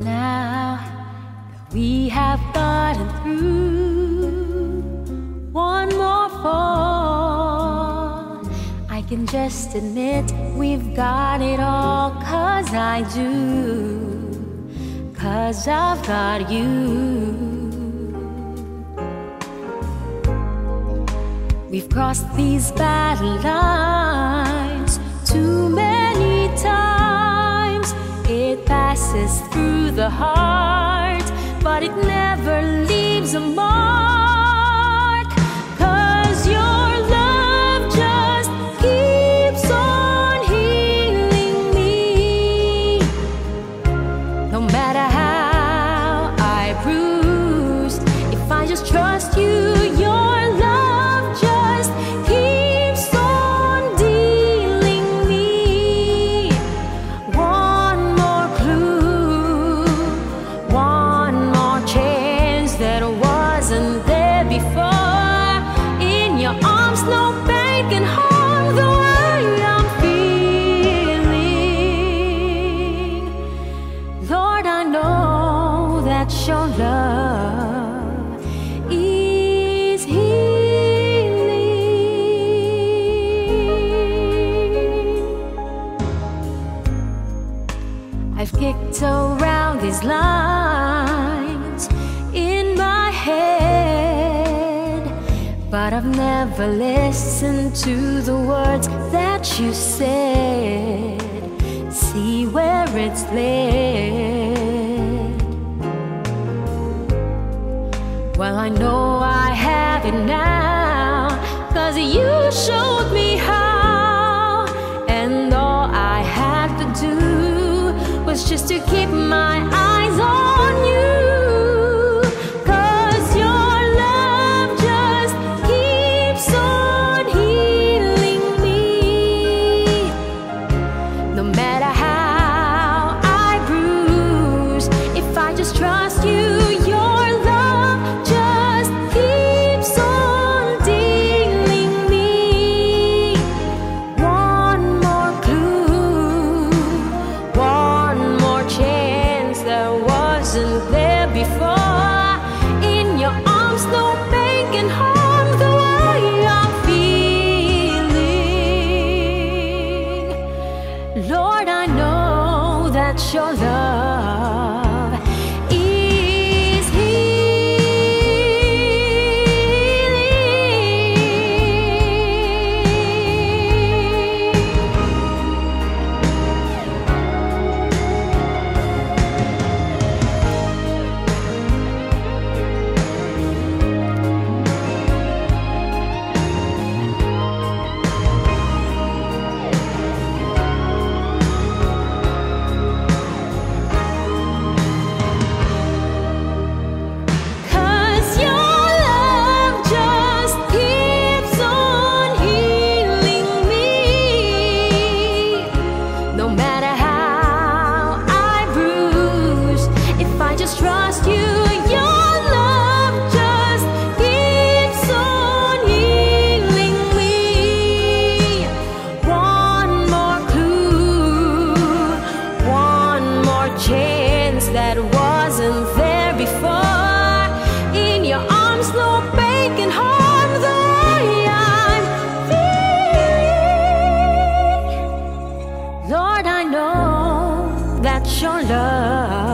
Now that we have gotten through. One more fall, I can just admit we've got it all, cause I do, cause I've got you. We've crossed these battle lines. Heart, but it never leaves a mark. I've kicked around these lines but I've never listened to the words that you said. See where it's led. Well, I know I have it now, cause you showed me how. And all I had to do was just to keep my eyes Lord, I know that your love your love